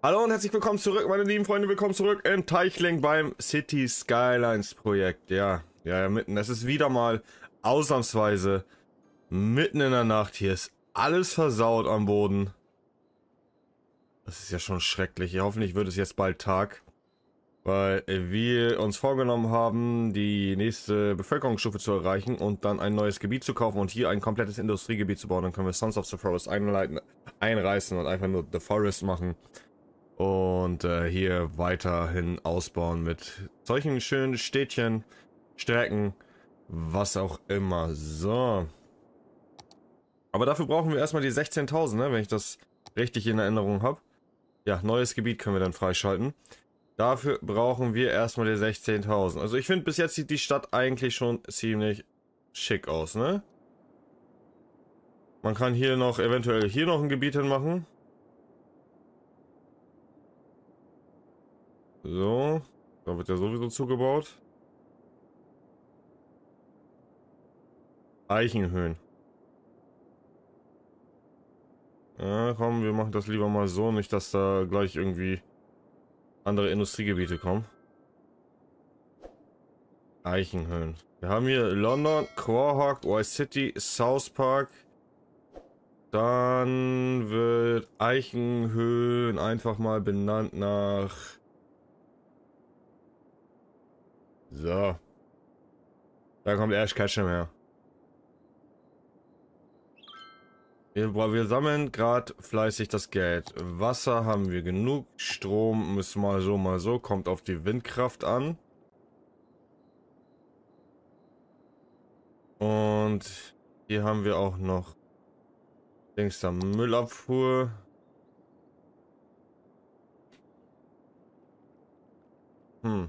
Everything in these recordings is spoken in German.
Hallo und herzlich willkommen zurück, meine lieben Freunde. Willkommen zurück in Teichling beim City Skylines Projekt. Ja, ja, ja, mitten. Es ist wieder mal ausnahmsweise mitten in der Nacht. Hier ist alles versaut am Boden. Das ist ja schon schrecklich. Ja, hoffentlich wird es jetzt bald Tag. Weil wir uns vorgenommen haben, die nächste Bevölkerungsstufe zu erreichen und dann ein neues Gebiet zu kaufen und hier ein komplettes Industriegebiet zu bauen. Dann können wir Sons of the Forest einleiten, einreißen und einfach nur The Forest machen. Und äh, hier weiterhin ausbauen mit solchen schönen Städtchen, Strecken, was auch immer. So. Aber dafür brauchen wir erstmal die 16.000, ne, wenn ich das richtig in Erinnerung habe. Ja, neues Gebiet können wir dann freischalten. Dafür brauchen wir erstmal die 16.000. Also ich finde, bis jetzt sieht die Stadt eigentlich schon ziemlich schick aus, ne? Man kann hier noch, eventuell hier noch ein Gebiet hinmachen. So, da wird ja sowieso zugebaut. Eichenhöhen. Ja, komm, wir machen das lieber mal so, nicht dass da gleich irgendwie andere Industriegebiete kommen. Eichenhöhen. Wir haben hier London, Quahawk, Y City, South Park. Dann wird Eichenhöhen einfach mal benannt nach so. Da kommt Ash Ketchum her. Wir, wir sammeln gerade fleißig das Geld. Wasser haben wir genug. Strom müssen mal so, mal so. Kommt auf die Windkraft an. Und hier haben wir auch noch Dings da Müllabfuhr. Hm.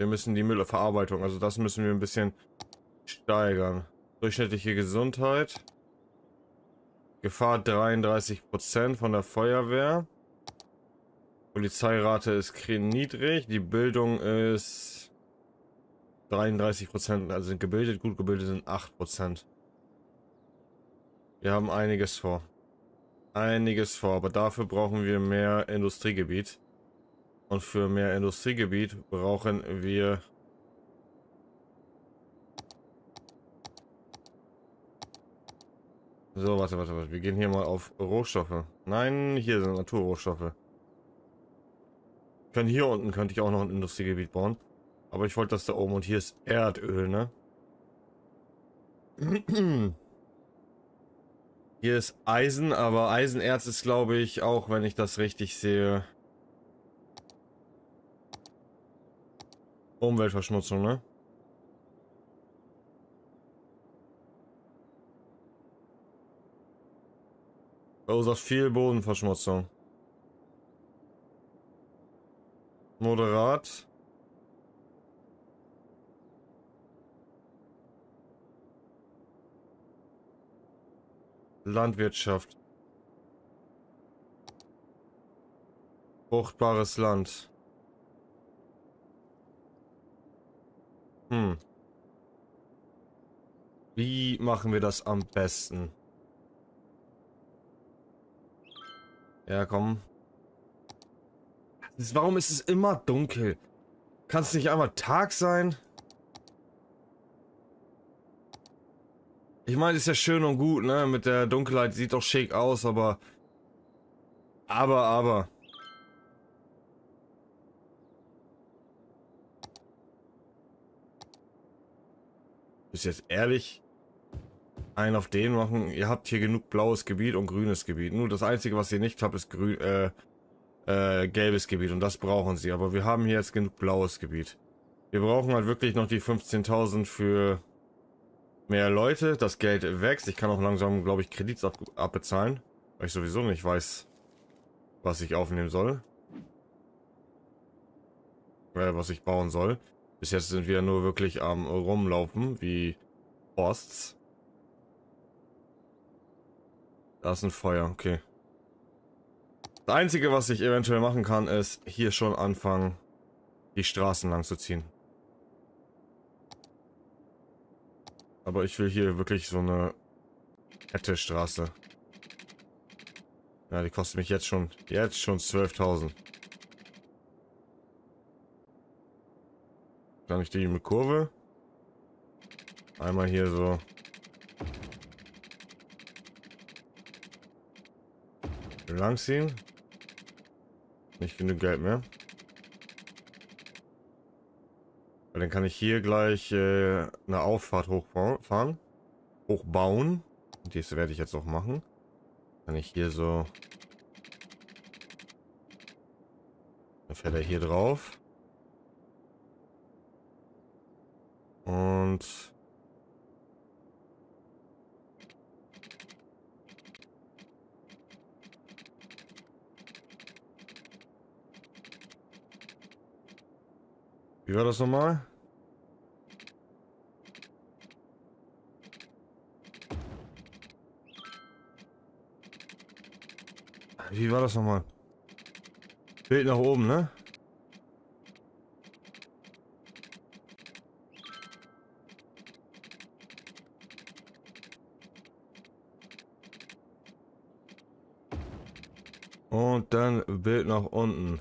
Wir müssen die Müllverarbeitung, also das müssen wir ein bisschen steigern. Durchschnittliche Gesundheit. Gefahr 33% von der Feuerwehr. Polizeirate ist niedrig. Die Bildung ist 33%, also sind gebildet, gut gebildet sind 8%. Wir haben einiges vor. Einiges vor, aber dafür brauchen wir mehr Industriegebiet. Und für mehr Industriegebiet brauchen wir So, warte, warte, warte. Wir gehen hier mal auf Rohstoffe. Nein, hier sind Naturrohstoffe. Können hier unten könnte ich auch noch ein Industriegebiet bauen. Aber ich wollte das da oben und hier ist Erdöl, ne? Hier ist Eisen, aber Eisenerz ist, glaube ich, auch, wenn ich das richtig sehe, Umweltverschmutzung, ne? Verursacht viel Bodenverschmutzung. Moderat. Landwirtschaft. Fruchtbares Land. Hm. Wie machen wir das am besten? Ja, komm. Warum ist es immer dunkel? Kann es nicht einmal Tag sein? Ich meine, ist ja schön und gut, ne? Mit der Dunkelheit sieht doch schick aus, aber... Aber, aber... Ist jetzt ehrlich einen auf den machen. Ihr habt hier genug blaues Gebiet und grünes Gebiet. Nur das einzige, was ihr nicht habt, ist grün, äh, äh, gelbes Gebiet und das brauchen sie. Aber wir haben hier jetzt genug blaues Gebiet. Wir brauchen halt wirklich noch die 15.000 für mehr Leute. Das Geld wächst. Ich kann auch langsam, glaube ich, Kredits ab abbezahlen. Weil ich sowieso nicht weiß, was ich aufnehmen soll. Äh, was ich bauen soll. Bis jetzt sind wir nur wirklich am rumlaufen, wie Horsts. Da ist ein Feuer, okay. Das Einzige, was ich eventuell machen kann, ist hier schon anfangen, die Straßen lang zu ziehen. Aber ich will hier wirklich so eine Kette Straße. Ja, die kostet mich jetzt schon, jetzt schon 12.000. Kann ich die mit Kurve? Einmal hier so. Langziehen. Nicht genug Geld mehr. Weil dann kann ich hier gleich äh, eine Auffahrt hochfahren. Hochbauen. Das werde ich jetzt auch machen. Kann ich hier so... Dann fährt er hier drauf. Und... Wie war das nochmal? Wie war das nochmal? Bild nach oben, ne? Und dann Bild nach unten.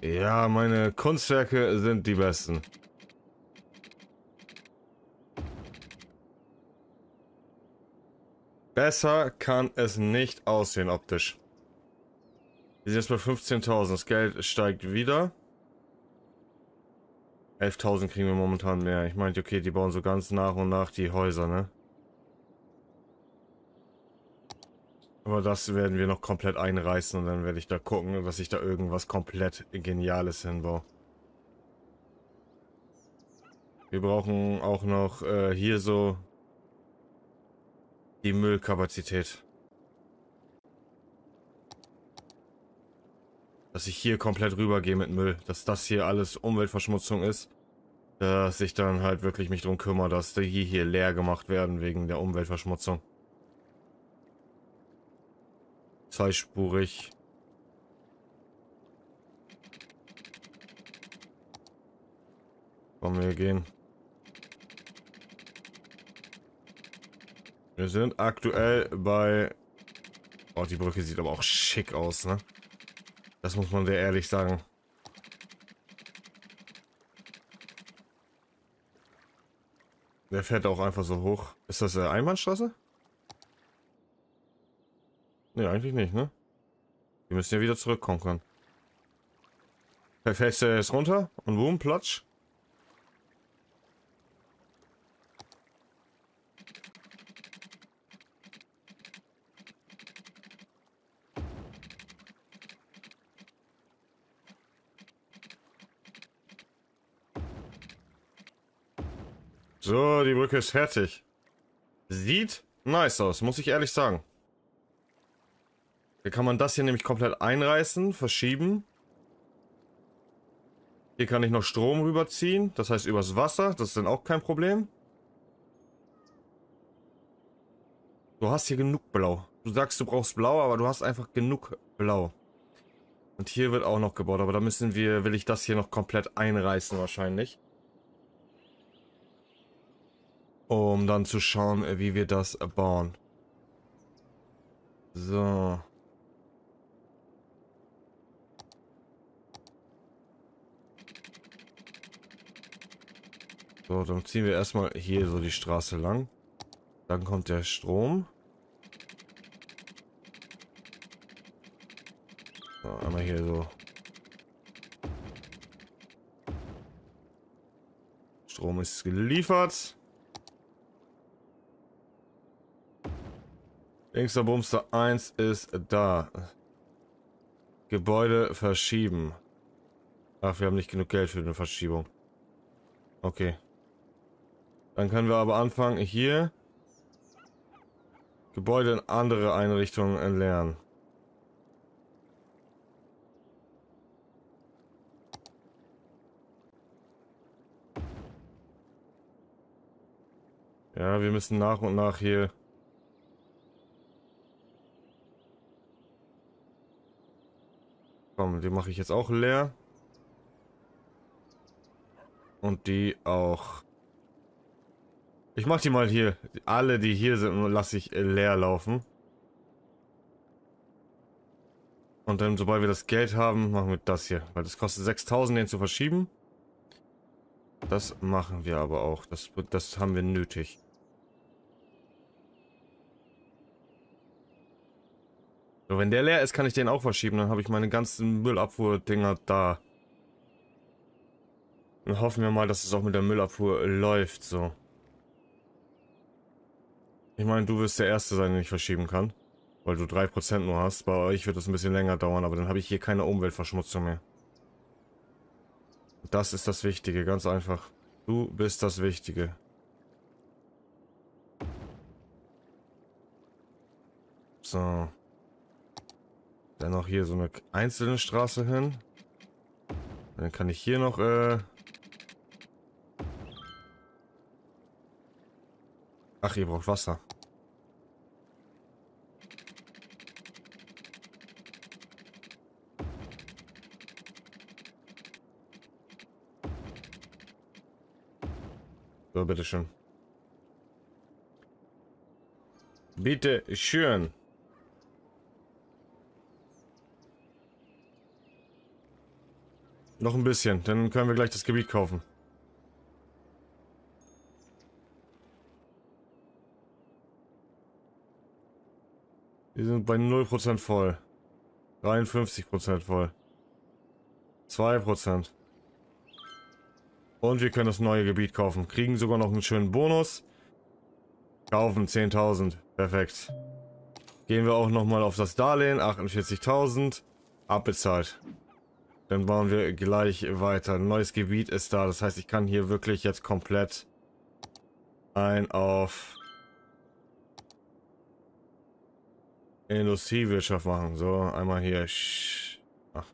Ja, meine Kunstwerke sind die besten. Besser kann es nicht aussehen optisch. Wir sind jetzt bei 15.000. Das Geld steigt wieder. 11.000 kriegen wir momentan mehr. Ich meinte, okay, die bauen so ganz nach und nach die Häuser, ne? Aber das werden wir noch komplett einreißen und dann werde ich da gucken, dass ich da irgendwas komplett Geniales hinbaue. Wir brauchen auch noch äh, hier so die Müllkapazität. Dass ich hier komplett rübergehe mit Müll. Dass das hier alles Umweltverschmutzung ist. Dass ich dann halt wirklich mich drum kümmere, dass die hier leer gemacht werden wegen der Umweltverschmutzung zweispurig. Komm, wir gehen. Wir sind aktuell bei... Oh, die Brücke sieht aber auch schick aus, ne? Das muss man sehr ehrlich sagen. Der fährt auch einfach so hoch. Ist das eine Einbahnstraße? Ne, eigentlich nicht, ne? Wir müssen ja wieder zurückkommen können. Fährst du jetzt runter und boom, platsch. So, die Brücke ist fertig. Sieht nice aus, muss ich ehrlich sagen. Hier kann man das hier nämlich komplett einreißen, verschieben. Hier kann ich noch Strom rüberziehen, das heißt übers Wasser, das ist dann auch kein Problem. Du hast hier genug Blau. Du sagst, du brauchst Blau, aber du hast einfach genug Blau. Und hier wird auch noch gebaut, aber da müssen wir, will ich das hier noch komplett einreißen wahrscheinlich. Um dann zu schauen, wie wir das bauen. So. So, dann ziehen wir erstmal hier so die Straße lang. Dann kommt der Strom. So, einmal hier so. Strom ist geliefert. Linkster Bumster 1 ist da. Gebäude verschieben. Ach, wir haben nicht genug Geld für eine Verschiebung. Okay. Dann können wir aber anfangen, hier Gebäude in andere Einrichtungen lernen. Ja, wir müssen nach und nach hier Komm, die mache ich jetzt auch leer. Und die auch. Ich mach die mal hier. Alle, die hier sind, lasse ich leer laufen. Und dann, sobald wir das Geld haben, machen wir das hier. Weil das kostet 6000, den zu verschieben. Das machen wir aber auch. Das, das haben wir nötig. So, wenn der leer ist, kann ich den auch verschieben. Dann habe ich meine ganzen Müllabfuhr-Dinger da. Dann hoffen wir mal, dass es auch mit der Müllabfuhr läuft, so. Ich meine, du wirst der Erste sein, den ich verschieben kann. Weil du 3% nur hast. Bei euch wird das ein bisschen länger dauern, aber dann habe ich hier keine Umweltverschmutzung mehr. Das ist das Wichtige, ganz einfach. Du bist das Wichtige. So. Dann noch hier so eine einzelne Straße hin. Dann kann ich hier noch, äh... Ach, ihr braucht Wasser. So, bitteschön. Bitte schön. Noch ein bisschen, dann können wir gleich das Gebiet kaufen. Wir sind bei 0% voll. 53% voll. 2%. Und wir können das neue Gebiet kaufen. Kriegen sogar noch einen schönen Bonus. Kaufen 10.000. Perfekt. Gehen wir auch nochmal auf das Darlehen. 48.000. Abbezahlt. Dann bauen wir gleich weiter. Ein neues Gebiet ist da. Das heißt, ich kann hier wirklich jetzt komplett ein auf Industriewirtschaft machen. So, einmal hier. Ach.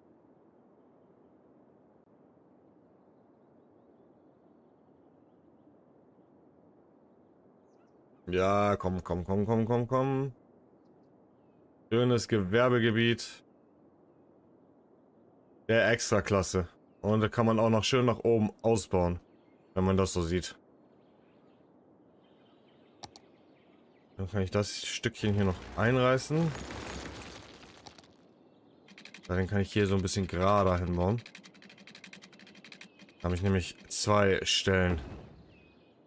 Ja, komm, komm, komm, komm, komm, komm. Schönes Gewerbegebiet. Der Extraklasse. Und da kann man auch noch schön nach oben ausbauen. Wenn man das so sieht. Dann kann ich das Stückchen hier noch einreißen. Dann kann ich hier so ein bisschen gerader hinbauen. Da habe ich nämlich zwei Stellen,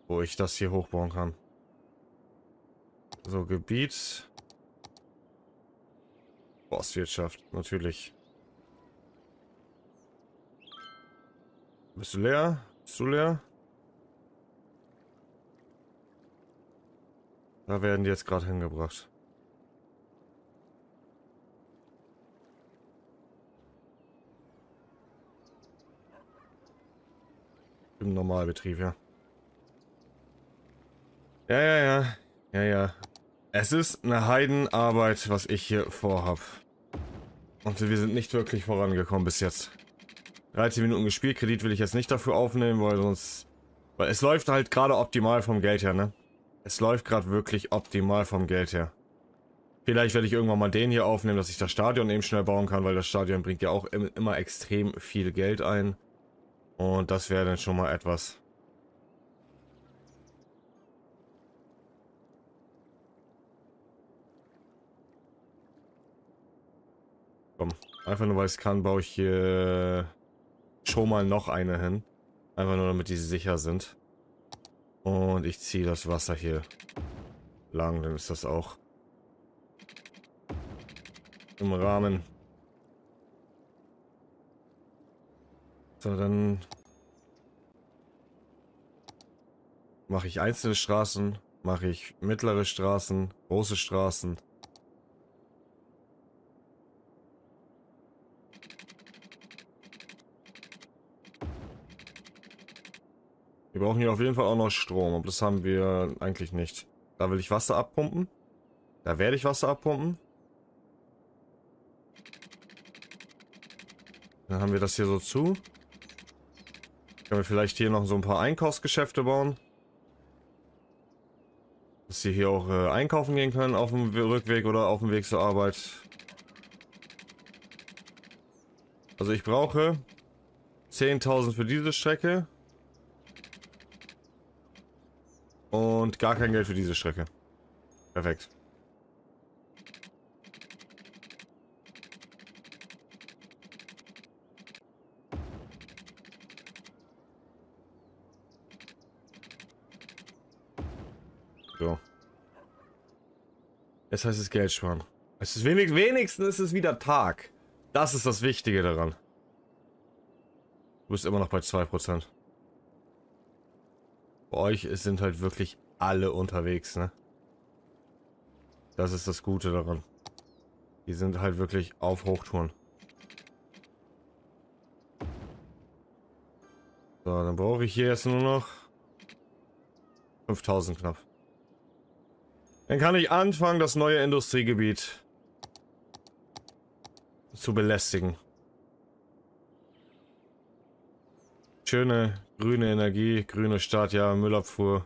wo ich das hier hochbauen kann. So, Gebiet. Forstwirtschaft, natürlich. Bist du leer? Bist du leer? Da werden die jetzt gerade hingebracht. Im Normalbetrieb, ja. Ja, ja, ja. Ja, ja. Es ist eine Heidenarbeit, was ich hier vorhab. Und wir sind nicht wirklich vorangekommen bis jetzt. 13 Minuten gespielt. Kredit will ich jetzt nicht dafür aufnehmen, weil sonst... Weil es läuft halt gerade optimal vom Geld her, ne? Es läuft gerade wirklich optimal vom Geld her. Vielleicht werde ich irgendwann mal den hier aufnehmen, dass ich das Stadion eben schnell bauen kann, weil das Stadion bringt ja auch immer extrem viel Geld ein. Und das wäre dann schon mal etwas. Komm, einfach nur weil ich kann, baue ich hier schon mal noch eine hin. Einfach nur, damit die sicher sind. Und ich ziehe das Wasser hier lang, dann ist das auch im Rahmen. So, dann mache ich einzelne Straßen, mache ich mittlere Straßen, große Straßen. Wir brauchen hier auf jeden Fall auch noch Strom, aber das haben wir eigentlich nicht. Da will ich Wasser abpumpen. Da werde ich Wasser abpumpen. Dann haben wir das hier so zu. Können wir vielleicht hier noch so ein paar Einkaufsgeschäfte bauen. Dass sie hier auch äh, einkaufen gehen können auf dem Rückweg oder auf dem Weg zur Arbeit. Also ich brauche 10.000 für diese Strecke. Und gar kein Geld für diese Strecke. Perfekt. So. Jetzt heißt es Geld sparen. Es ist wenig, wenigstens ist es wieder Tag. Das ist das Wichtige daran. Du bist immer noch bei 2%. Bei euch sind halt wirklich alle unterwegs, ne? Das ist das Gute daran. Die sind halt wirklich auf Hochtouren. So, dann brauche ich hier jetzt nur noch 5000 knapp. Dann kann ich anfangen, das neue Industriegebiet zu belästigen. Schöne grüne Energie, grüne Stadt, ja, Müllabfuhr.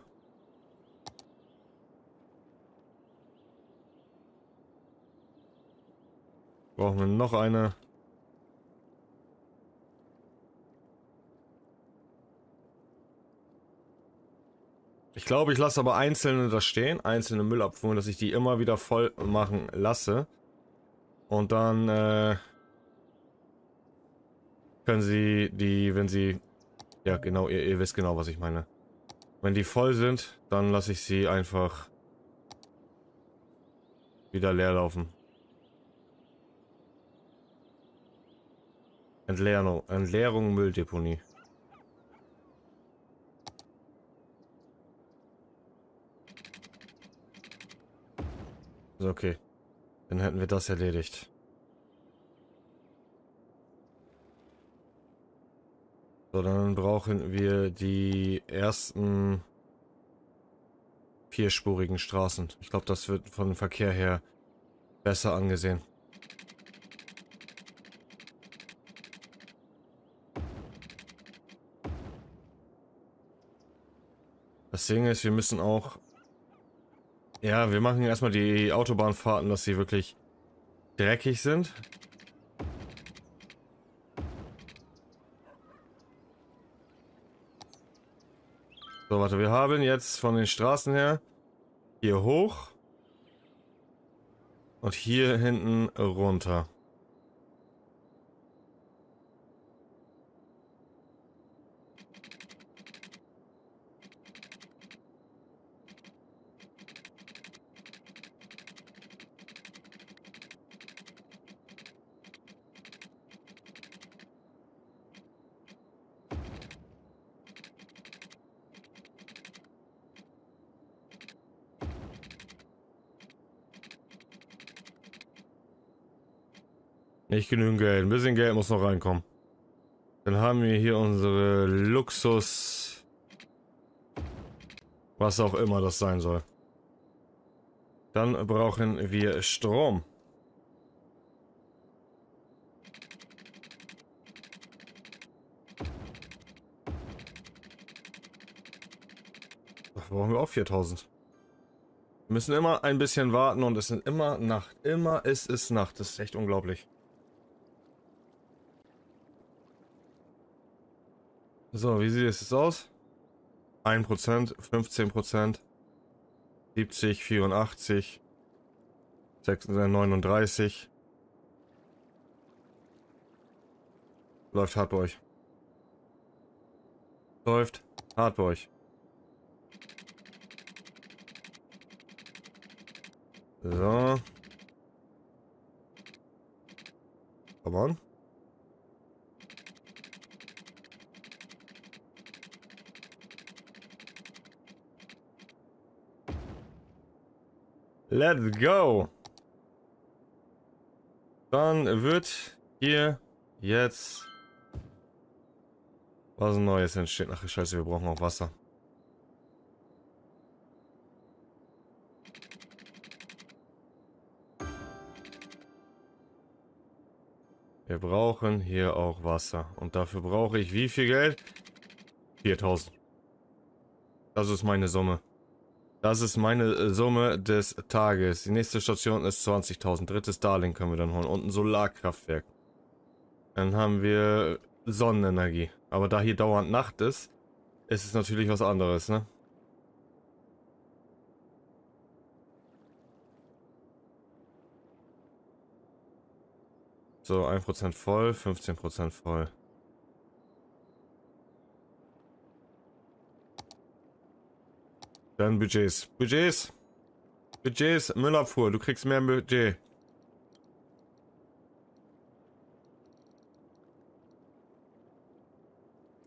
Brauchen wir noch eine. Ich glaube, ich lasse aber einzelne da stehen, einzelne Müllabfuhren, dass ich die immer wieder voll machen lasse. Und dann äh, können sie die, wenn sie, ja genau, ihr, ihr wisst genau, was ich meine. Wenn die voll sind, dann lasse ich sie einfach wieder leer laufen. Entleerung, Entleerung Mülldeponie. Okay. Dann hätten wir das erledigt. So, dann brauchen wir die ersten vierspurigen Straßen. Ich glaube, das wird von Verkehr her besser angesehen. Das Ding ist, wir müssen auch ja, wir machen erstmal die Autobahnfahrten, dass sie wirklich dreckig sind. So, warte, wir haben jetzt von den Straßen her hier hoch und hier hinten runter. Nicht genügend Geld. Ein bisschen Geld muss noch reinkommen. Dann haben wir hier unsere Luxus... Was auch immer das sein soll. Dann brauchen wir Strom. Da brauchen wir auch 4000. Wir müssen immer ein bisschen warten und es ist immer Nacht. Immer ist es Nacht. Das ist echt unglaublich. So, wie sieht es jetzt aus? 1%, 15%, 70, 84, 39. Läuft hart bei euch. Läuft hart bei euch. So. Come on. Let's go. Dann wird hier jetzt was Neues entsteht. Ach scheiße, wir brauchen auch Wasser. Wir brauchen hier auch Wasser. Und dafür brauche ich wie viel Geld? 4000. Das ist meine Summe. Das ist meine äh, Summe des Tages. Die nächste Station ist 20.000. Drittes Darling können wir dann holen. Und ein Solarkraftwerk. Dann haben wir Sonnenenergie. Aber da hier dauernd Nacht ist, ist es natürlich was anderes, ne? So, 1% voll, 15% voll. Dann Budgets. Budgets. Budgets, Müllabfuhr, du kriegst mehr Budget.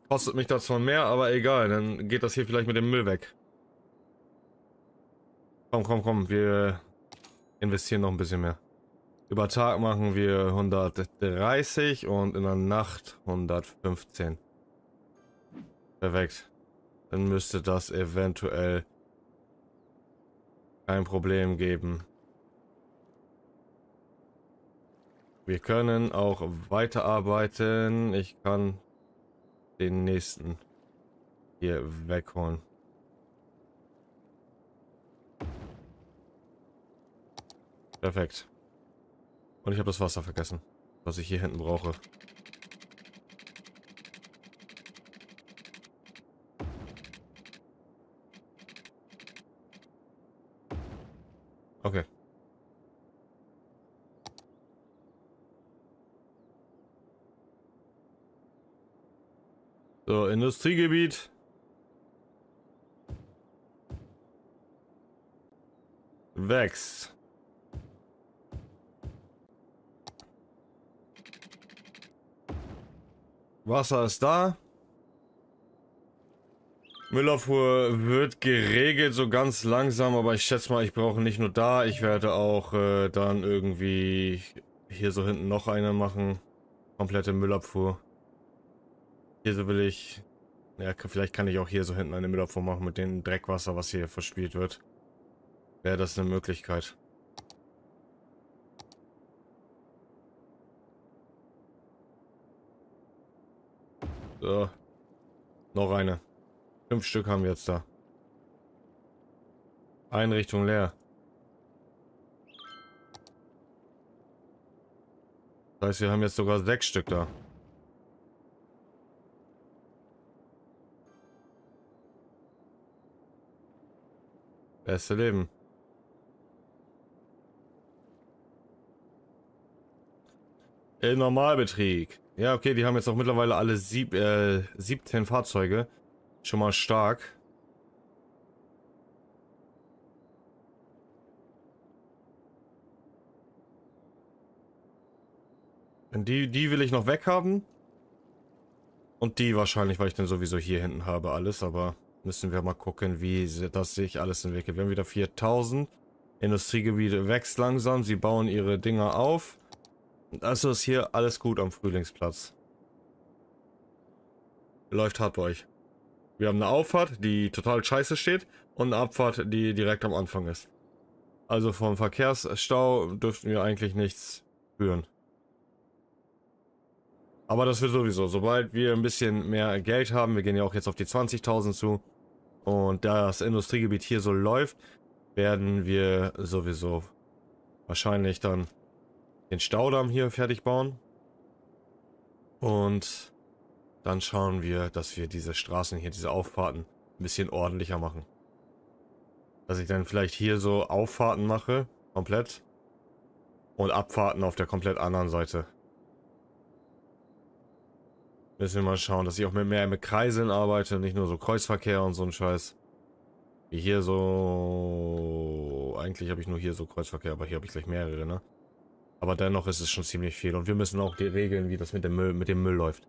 Kostet mich das von mehr, aber egal, dann geht das hier vielleicht mit dem Müll weg. Komm, komm, komm, wir investieren noch ein bisschen mehr. Über Tag machen wir 130 und in der Nacht 115. Perfekt. Dann müsste das eventuell kein Problem geben. Wir können auch weiterarbeiten. Ich kann den nächsten hier wegholen. Perfekt. Und ich habe das Wasser vergessen, was ich hier hinten brauche. Okay. So, Industriegebiet. Wächst. Wasser ist da. Müllabfuhr wird geregelt, so ganz langsam, aber ich schätze mal, ich brauche nicht nur da, ich werde auch äh, dann irgendwie hier so hinten noch eine machen. Komplette Müllabfuhr. Hier so will ich, ja, vielleicht kann ich auch hier so hinten eine Müllabfuhr machen mit dem Dreckwasser, was hier verspielt wird. Wäre das eine Möglichkeit. So. Noch eine. Fünf Stück haben wir jetzt da. Einrichtung leer. Das heißt, wir haben jetzt sogar sechs Stück da. Beste Leben. In Normalbetrieb. Ja, okay, die haben jetzt auch mittlerweile alle sieb, äh, 17 Fahrzeuge. Schon mal stark. Die, die will ich noch weghaben. Und die wahrscheinlich, weil ich dann sowieso hier hinten habe alles, aber müssen wir mal gucken, wie das sich alles entwickelt. Wir haben wieder 4000. Industriegebiete wächst langsam, sie bauen ihre Dinger auf. Also ist hier alles gut am Frühlingsplatz. Läuft hart bei euch. Wir haben eine Auffahrt, die total scheiße steht und eine Abfahrt, die direkt am Anfang ist. Also vom Verkehrsstau dürften wir eigentlich nichts spüren. Aber das wird sowieso. Sobald wir ein bisschen mehr Geld haben, wir gehen ja auch jetzt auf die 20.000 zu und da das Industriegebiet hier so läuft, werden wir sowieso wahrscheinlich dann den Staudamm hier fertig bauen. Und dann schauen wir, dass wir diese Straßen hier, diese Auffahrten ein bisschen ordentlicher machen. Dass ich dann vielleicht hier so Auffahrten mache, komplett. Und Abfahrten auf der komplett anderen Seite. Müssen wir mal schauen, dass ich auch mit mehr mit Kreiseln arbeite, nicht nur so Kreuzverkehr und so ein Scheiß. Wie hier so... Eigentlich habe ich nur hier so Kreuzverkehr, aber hier habe ich gleich mehrere, ne? Aber dennoch ist es schon ziemlich viel. Und wir müssen auch die regeln, wie das mit dem Müll, mit dem Müll läuft.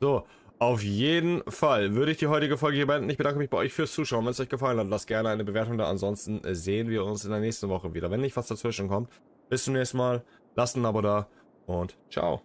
So, auf jeden Fall würde ich die heutige Folge hier beenden. Ich bedanke mich bei euch fürs Zuschauen. Wenn es euch gefallen hat, lasst gerne eine Bewertung da. Ansonsten sehen wir uns in der nächsten Woche wieder. Wenn nicht was dazwischen kommt. Bis zum nächsten Mal. Lasst ein Abo da und ciao.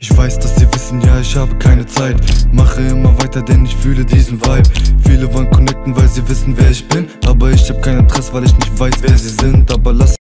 Ich weiß, dass sie wissen, ja, ich habe keine Zeit. Mache immer weiter, denn ich fühle diesen Vibe. Viele wollen connecten, weil sie wissen, wer ich bin. Aber ich hab kein Interesse, weil ich nicht weiß, wer sie sind. Aber lass